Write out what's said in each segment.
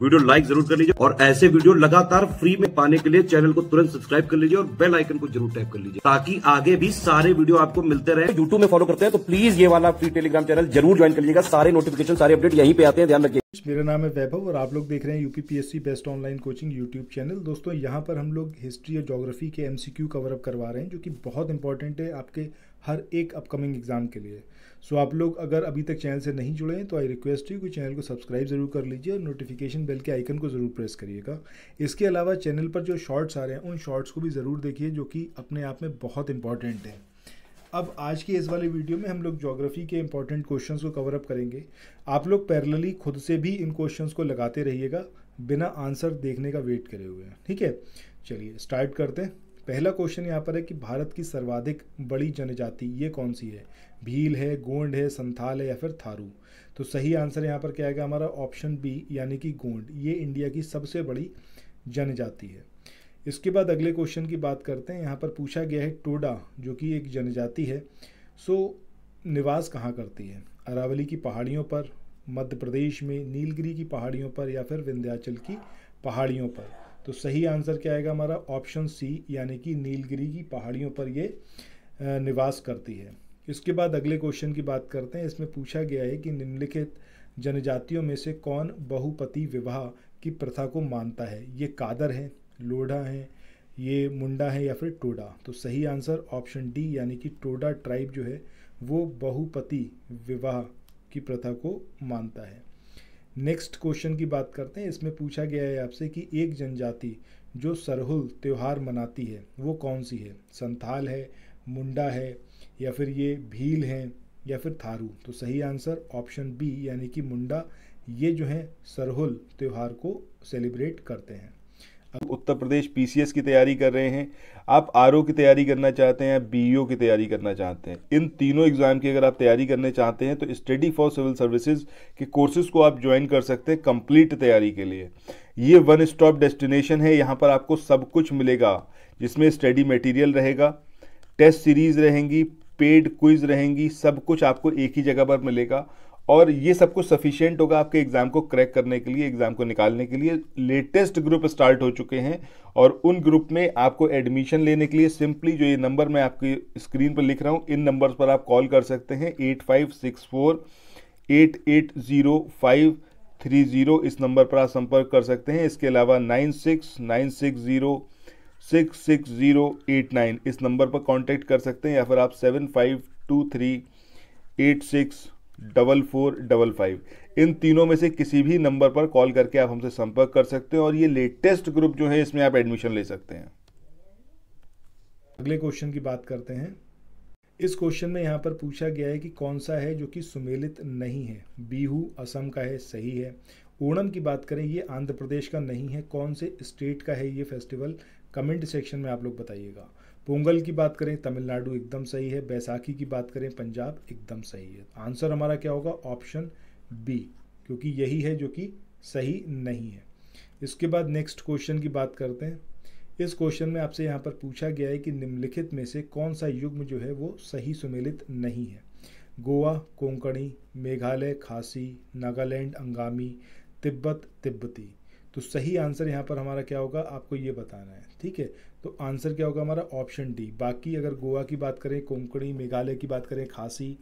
Video like ज़रूर कर लीजिए और ऐसे वीडियो लगातार फ्री में पाने के लिए चैनल को तुरंत सब्सक्राइब कर लीजिए और बेल आइकन को ज़रूर टैप कर लीजिए ताकि आगे भी सारे वीडियो आपको मिलते रहे। यूट्यूब में फॉलो करते हैं तो प्लीज़ ये वाला फ्री टेलीग्राम चैनल ज़रूर ज्वाइन कर लीजिएगा सारे नोटिफिकेशन सारे अपडेट यहीं पे आते हैं, ध्यान रखिए। मेरा नाम है वैभव और आप लोग देख रहे हैं UPPSC best online coaching YouTube channel दोस्तों, यहाँ पर हम लोग हिस्ट्री और जोग्राफी के एमसीक्यू कवर अप करवा रहे हैं, जो कि बहुत इंपॉर्टेंट है आपके हर एक अपकमिंग एग्ज़ाम के लिए। सो आप लोग अगर अभी तक चैनल से नहीं जुड़े हैं तो आई रिक्वेस्ट यू कि चैनल को सब्सक्राइब ज़रूर कर लीजिए और नोटिफिकेशन बेल के आइकन को ज़रूर प्रेस करिएगा। इसके अलावा चैनल पर जो शॉर्ट्स आ रहे हैं, उन शॉर्ट्स को भी ज़रूर देखिए, जो कि अपने आप में बहुत इंपॉर्टेंट हैं। अब आज की इस वाली वीडियो में हम लोग ज्योग्राफी के इंपॉर्टेंट क्वेश्चंस को कवर अप करेंगे। आप लोग पैरेलली खुद से भी इन क्वेश्चंस को लगाते रहिएगा, बिना आंसर देखने का वेट करे हुए हैं। ठीक है? चलिए स्टार्ट करते हैं। पहला क्वेश्चन यहाँ पर है कि भारत की सर्वाधिक बड़ी जनजाति ये कौन सी है? भील है, गोंड है, संथाल है या फिर थारू? तो सही आंसर यहाँ पर क्या आएगा हमारा? ऑप्शन बी यानी कि गोंड। ये इंडिया की सबसे बड़ी जनजाति है। इसके बाद अगले क्वेश्चन की बात करते हैं। यहाँ पर पूछा गया है टोडा, जो कि एक जनजाति है। सो, निवास कहाँ करती है? अरावली की पहाड़ियों पर, मध्य प्रदेश में, नीलगिरी की पहाड़ियों पर, या फिर विंध्याचल की पहाड़ियों पर? तो सही आंसर क्या आएगा हमारा? ऑप्शन सी यानी कि नीलगिरी की पहाड़ियों पर ये निवास करती है। इसके बाद अगले क्वेश्चन की बात करते हैं। इसमें पूछा गया है कि निम्नलिखित जनजातियों में से कौन बहुपति विवाह की प्रथा को मानता है? ये कादर है लोढ़ा है, ये मुंडा है या फिर टोडा? तो सही आंसर ऑप्शन डी, यानी कि टोडा ट्राइब जो है, वो बहुपति विवाह की प्रथा को मानता है। नेक्स्ट क्वेश्चन की बात करते हैं। इसमें पूछा गया है आपसे कि एक जनजाति जो सरहुल त्यौहार मनाती है, वो कौन सी है? संथाल है, मुंडा है, या फिर ये भील हैं, या फिर थारू? तो सही आंसर ऑप्शन बी, यानी कि मुंडा, ये जो है, सरहुल त्यौहार को सेलिब्रेट करते हैं। उत्तर प्रदेश पीसीएस की तैयारी कर रहे हैं। आप आरओ की तैयारी करना चाहते हैं बी की तैयारी करना चाहते हैं? इन तीनों एग्ज़ाम की अगर आप तैयारी करने चाहते हैं तो स्टडी फॉर सिविल सर्विसेज़ के कोर्सेज को आप ज्वाइन कर सकते हैं कंप्लीट तैयारी के लिए। ये वन स्टॉप डेस्टिनेशन है। यहाँ पर आपको सब कुछ मिलेगा, जिसमें स्टडी मटेरियल रहेगा टेस्ट सीरीज़ रहेंगी पेड क्विज रहेंगी, सब कुछ आपको एक ही जगह पर मिलेगा। और ये सब कुछ सफिशियंट होगा आपके एग्ज़ाम को क्रैक करने के लिए एग्ज़ाम को निकालने के लिए। लेटेस्ट ग्रुप स्टार्ट हो चुके हैं और उन ग्रुप में आपको एडमिशन लेने के लिए सिंपली जो ये नंबर मैं आपकी स्क्रीन पर लिख रहा हूँ, इन नंबर्स पर आप कॉल कर सकते हैं। Eight five six four eight eight zero five three zero इस नंबर पर आप संपर्क कर सकते हैं। इसके अलावा nine six nine six zero six six zero eight nine इस नंबर पर कांटेक्ट कर सकते हैं या फिर आप seven five two three eight six double four double five इन तीनों में से किसी भी नंबर पर कॉल करके आप हमसे संपर्क कर सकते हैं और ये लेटेस्ट ग्रुप जो है, इसमें आप एडमिशन ले सकते हैं। अगले क्वेश्चन की बात करते हैं। इस क्वेश्चन में यहाँ पर पूछा गया है कि कौन सा है जो कि सुमेलित नहीं है। बीहू असम का है, सही है। ओणम की बात करें, ये आंध्र प्रदेश का नहीं है। कौन से स्टेट का है ये फेस्टिवल कमेंट सेक्शन में आप लोग बताइएगा। पोंगल की बात करें, तमिलनाडु एकदम सही है, बैसाखी की बात करें, पंजाब एकदम सही है। आंसर हमारा क्या होगा? ऑप्शन बी, क्योंकि यही है जो कि सही नहीं है। इसके बाद नेक्स्ट क्वेश्चन की बात करते हैं। इस क्वेश्चन में आपसे यहाँ पर पूछा गया है कि निम्नलिखित में से कौन सा युग्म जो है वो सही सुमेलित नहीं है। गोवा, कोंकणी, मेघालय, खासी, नागालैंड, अंगामी, तिब्बत, तिब्बती। तो सही आंसर यहाँ पर हमारा क्या होगा? आपको ये बताना है, ठीक है? तो आंसर क्या होगा हमारा? Option D. बाकी अगर गोवा की बात करें, कोंकणी, मेघालय की बात करें, खासी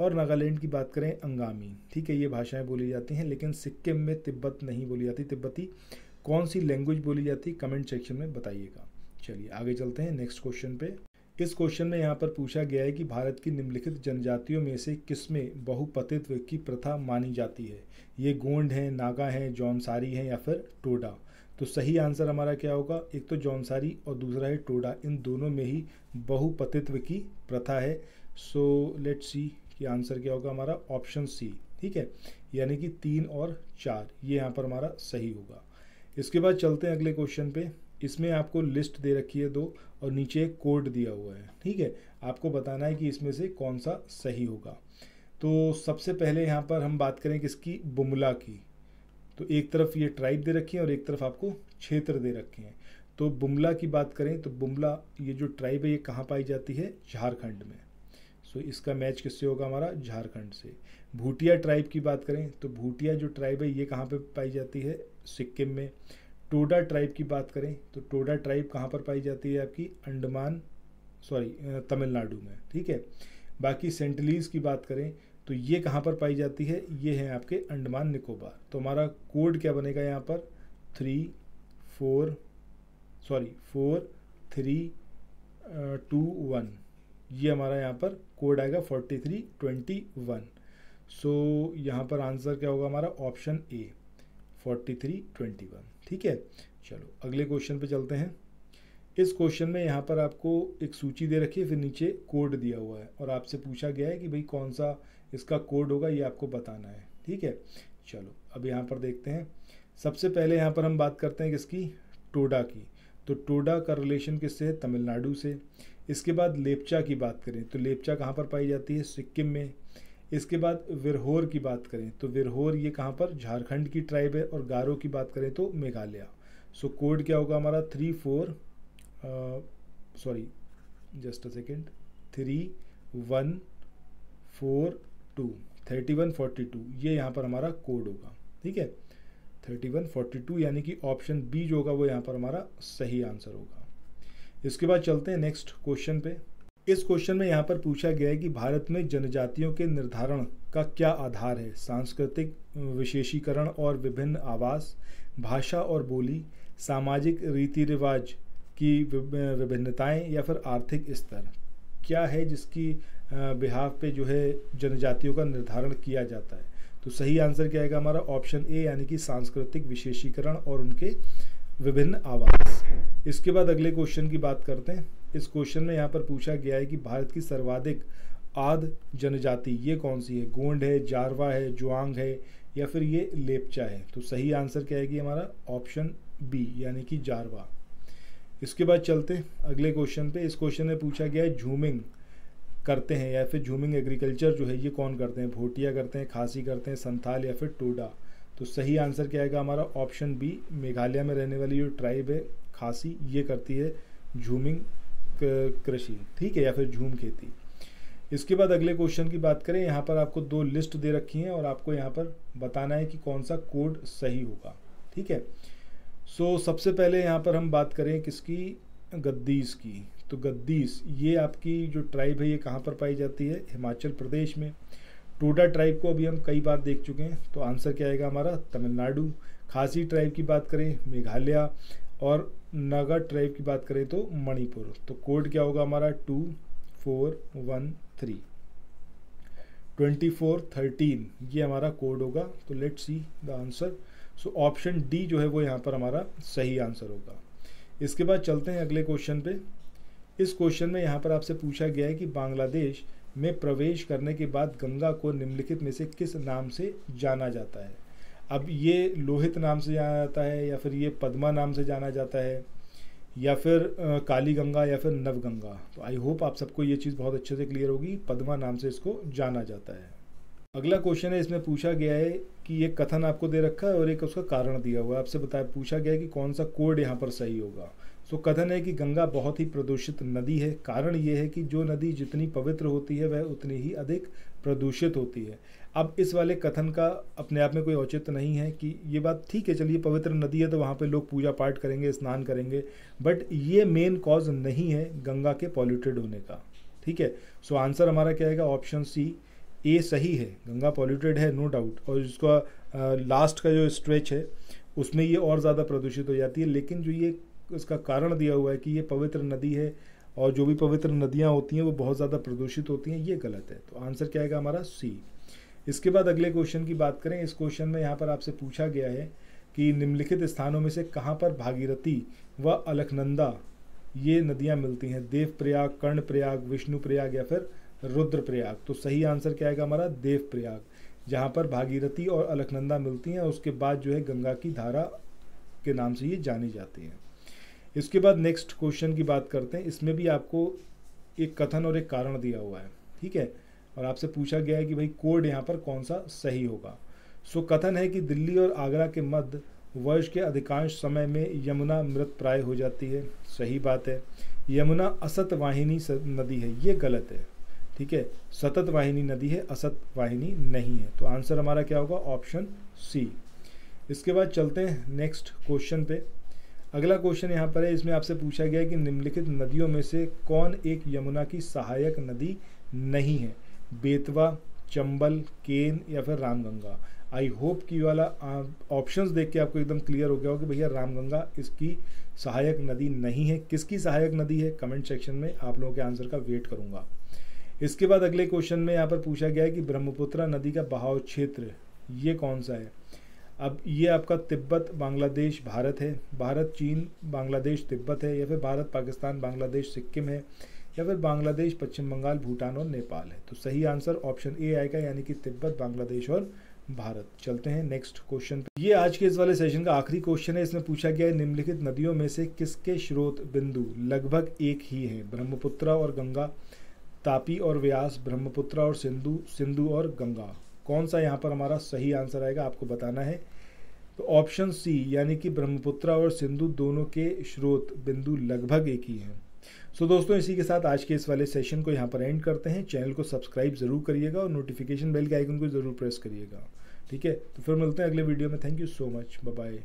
और नागालैंड की बात करें, अंगामी, ठीक है? ये भाषाएँ बोली जाती हैं, लेकिन सिक्किम में तिब्बत नहीं बोली जाती। तिब्बती कौन सी लैंग्वेज बोली जाती? कमेंट सेक्शन में बताइएगा। चलिए, आगे चलते हैं नेक्स्ट क्वेश्चन पे। इस क्वेश्चन में यहाँ पर पूछा गया है कि भारत की निम्नलिखित जनजातियों में से किसमें बहुपतित्व की प्रथा मानी जाती है? ये गोंड हैं, नागा हैं, जौनसारी हैं या फिर टोडा? तो सही आंसर हमारा क्या होगा? एक तो जौनसारी और दूसरा है टोडा। इन दोनों में ही बहुपतित्व की प्रथा है। सो लेट सी कि आंसर क्या होगा हमारा? ऑप्शन सी ठीक है? यानी कि तीन और चार। ये यहाँ पर हमारा सही होगा। इसके बाद चलते हैं अगले क्वेश्चन पे। इसमें आपको लिस्ट दे रखी है दो और नीचे एक कोड दिया हुआ है, ठीक है? आपको बताना है कि इसमें से कौन सा सही होगा। तो सबसे पहले यहाँ पर हम बात करें किसकी? बुमला की। तो एक तरफ़ ये ट्राइब दे रखी है और एक तरफ़ आपको क्षेत्र दे रखे हैं। तो बुमला की बात करें तो बुमला ये जो ट्राइब है ये कहाँ पाई जाती है? झारखंड में। सो इसका मैच किससे होगा हमारा? झारखंड से। भूटिया ट्राइब की बात करें तो भूटिया जो ट्राइब है ये कहाँ पे पाई जाती है? सिक्किम में। टोडा ट्राइब की बात करें तो टोडा ट्राइब कहाँ पर पाई जाती है आपकी? अंडमान सॉरी तमिलनाडु में, ठीक है? बाकी सेंटलीज की बात करें तो ये कहाँ पर पाई जाती है? ये है आपके अंडमान निकोबार। तो हमारा कोड क्या बनेगा यहाँ पर? Three, four sorry four, three two, one. ये हमारा यहाँ पर कोड आएगा forty three, twenty one. So यहाँ पर आंसर क्या होगा हमारा? Option A, forty three, twenty one. ठीक है? चलो, अगले क्वेश्चन पे चलते हैं। इस क्वेश्चन में यहाँ पर आपको एक सूची दे रखी है, फिर नीचे कोड दिया हुआ है और आपसे पूछा गया है कि भाई कौन सा इसका कोड होगा, ये आपको बताना है। ठीक है? चलो, अब यहाँ पर देखते हैं। सबसे पहले यहाँ पर हम बात करते हैं किसकी? टोडा की। तो टोडा का रिलेशन किससे है? तमिलनाडु से। इसके बाद लेपचा की बात करें। तो लेपचा कहाँ पर पाई जाती है? सिक्किम में। इसके बाद विरहोर की बात करें तो विरहोर ये कहाँ पर? झारखंड की ट्राइब है और गारो की बात करें तो मेघालय। सो कोड क्या होगा हमारा? Three four sorry just a second three one four two thirty one forty two ये यहाँ पर हमारा कोड होगा, ठीक है? थर्टी वन फोर्टी टू यानी कि ऑप्शन बी जो होगा वो यहाँ पर हमारा सही आंसर होगा। इसके बाद चलते हैं नेक्स्ट क्वेश्चन पे। इस क्वेश्चन में यहाँ पर पूछा गया है कि भारत में जनजातियों के निर्धारण का क्या आधार है? सांस्कृतिक विशेषीकरण और विभिन्न आवास, भाषा और बोली, सामाजिक रीति रिवाज की विभिन्नताएँ या फिर आर्थिक स्तर? क्या है जिसकी बिहाफ पे जो है जनजातियों का निर्धारण किया जाता है? तो सही आंसर क्या आएगा हमारा? ऑप्शन ए यानी कि सांस्कृतिक विशेषीकरण और उनके विभिन्न आवास। इसके बाद अगले क्वेश्चन की बात करते हैं। इस क्वेश्चन में यहाँ पर पूछा गया है कि भारत की सर्वाधिक आद जनजाति ये कौन सी है? गोंड है, जारवा है, जुआंग है या फिर ये लेपचा है? तो सही आंसर क्या है कि हमारा ऑप्शन बी, यानी कि जारवा। इसके बाद चलते अगले क्वेश्चन पे। इस क्वेश्चन में पूछा गया है झूमिंग करते हैं या फिर झूमिंग एग्रीकल्चर जो है ये कौन करते हैं? भोटिया करते हैं, खासी करते हैं, संथाल या फिर टोडा? तो सही आंसर क्या आएगा? हमारा ऑप्शन बी, मेघालय में रहने वाली जो ट्राइब है खासी, ये करती है झूमिंग कृषि ठीक है या फिर झूम खेती। इसके बाद अगले क्वेश्चन की बात करें यहाँ पर आपको दो लिस्ट दे रखी हैं और आपको यहाँ पर बताना है कि कौन सा कोड सही होगा ठीक है? सो so, सबसे पहले यहाँ पर हम बात करें किसकी? गद्दीस की। तो गद्दीस ये आपकी जो ट्राइब है ये कहाँ पर पाई जाती है? हिमाचल प्रदेश में। टोडा ट्राइब को अभी हम कई बार देख चुके हैं तो आंसर क्या आएगा हमारा? तमिलनाडु। खासी ट्राइब की बात करें मेघालय और नागा ट्राइब की बात करें तो मणिपुर। तो कोड क्या होगा हमारा? Two, four, one, three. Twenty four, thirteen, ये हमारा कोड होगा। तो let see the answer. So option D जो है वो यहाँ पर हमारा सही आंसर होगा। इसके बाद चलते हैं अगले क्वेश्चन पे। इस क्वेश्चन में यहाँ पर आपसे पूछा गया है कि बांग्लादेश में प्रवेश करने के बाद गंगा को निम्नलिखित में से किस नाम से जाना जाता है? अब ये लोहित नाम से जाना जाता है या फिर ये पद्मा नाम से जाना जाता है या फिर काली गंगा या फिर नव गंगा। तो आई होप आप सबको ये चीज़ बहुत अच्छे से क्लियर होगी। पद्मा नाम से इसको जाना जाता है। अगला क्वेश्चन है, इसमें पूछा गया है कि ये कथन आपको दे रखा है और एक उसका कारण दिया हुआ है। आपसे बताया पूछा गया है कि कौन सा कोड यहाँ पर सही होगा। सो कथन है कि गंगा बहुत ही प्रदूषित नदी है। कारण ये है कि जो नदी जितनी पवित्र होती है, वह उतनी ही अधिक प्रदूषित होती है। अब इस वाले कथन का अपने आप में कोई औचित्य नहीं है कि ये बात ठीक है, चलिए पवित्र नदी है तो वहाँ पे लोग पूजा पाठ करेंगे, स्नान करेंगे बट ये मेन कॉज नहीं है गंगा के पॉल्यूटेड होने का, ठीक है? सो आंसर हमारा क्या आएगा? ऑप्शन सी ए सही है, गंगा पॉल्यूटेड है नो no डाउट और इसका लास्ट का जो स्ट्रेच है, उसमें ये और ज़्यादा प्रदूषित हो जाती है, लेकिन जो ये इसका कारण दिया हुआ है कि ये पवित्र नदी है और जो भी पवित्र नदियाँ होती हैं, वो बहुत ज़्यादा प्रदूषित होती हैं, ये गलत है। तो आंसर क्या आएगा हमारा? सी इसके बाद अगले क्वेश्चन की बात करें, इस क्वेश्चन में यहाँ पर आपसे पूछा गया है कि निम्नलिखित स्थानों में से कहाँ पर भागीरथी व अलखनंदा, ये नदियाँ मिलती हैं देव प्रयाग कर्ण प्रयाग विष्णु प्रयाग या फिर रुद्र प्रयाग तो सही आंसर क्या आएगा हमारा? देव प्रयाग जहाँ पर भागीरथी और अलखनंदा मिलती हैं, उसके बाद जो है गंगा की धारा के नाम से ये जानी जाती हैं। इसके बाद नेक्स्ट क्वेश्चन की बात करते हैं, इसमें भी आपको एक कथन और एक कारण दिया हुआ है, ठीक है? और आपसे पूछा गया है कि भाई कोड यहाँ पर कौन सा सही होगा। सो कथन है कि दिल्ली और आगरा के मध्य वर्ष के अधिकांश समय में यमुना मृत प्राय हो जाती है। सही बात है। यमुना असत वाहिनी नदी है। ये गलत है। ठीक है? सतत वाहिनी नदी है, असत वाहिनी नहीं है। तो आंसर हमारा क्या होगा? Option C. इसके बाद चलते हैं नेक्स्ट क्वेश्चन पे। अगला क्वेश्चन यहाँ पर है। इसमें आपसे पूछा गया है कि निम्नलिखित नदियों में से कौन एक यमुना की सहायक नदी नहीं है? बेतवा, चंबल, केन या फिर रामगंगा। आई होप कि वाला ऑप्शंस देख के आपको एकदम क्लियर हो गया हो कि भैया रामगंगा इसकी सहायक नदी नहीं है। किसकी सहायक नदी है? कमेंट सेक्शन में आप लोगों के आंसर का वेट करूँगा। इसके बाद अगले क्वेश्चन में यहाँ पर पूछा गया है कि ब्रह्मपुत्रा नदी का बहाव क्षेत्र, ये कौन सा है? अब ये आपका तिब्बत, बांग्लादेश, भारत है। भारत, चीन, बांग्लादेश, तिब्बत है। या फिर भारत, पाकिस्तान, बांग्लादेश, सिक्किम है। या फिर बांग्लादेश, पश्चिम बंगाल, भूटान और नेपाल है। तो सही आंसर ऑप्शन ए आएगा, यानी कि तिब्बत, बांग्लादेश और भारत। चलते हैं नेक्स्ट क्वेश्चन पे। ये आज के इस वाले सेशन का आखिरी क्वेश्चन है। इसमें पूछा गया है, निम्नलिखित नदियों में से किसके स्रोत बिंदु लगभग एक ही है? ब्रह्मपुत्रा और गंगा, तापी और व्यास, ब्रह्मपुत्रा और सिंधु सिंधु और गंगा। कौन सा यहाँ पर हमारा सही आंसर आएगा, आपको बताना है। तो ऑप्शन सी, यानी कि ब्रह्मपुत्रा और सिंधु दोनों के स्रोत बिंदु लगभग एक ही हैं। सो so, दोस्तों इसी के साथ आज के इस वाले सेशन को यहाँ पर एंड करते हैं। चैनल को सब्सक्राइब ज़रूर करिएगा और नोटिफिकेशन बेल के आइकन को ज़रूर प्रेस करिएगा। ठीक है? तो फिर मिलते हैं अगले वीडियो में। Thank you so much bye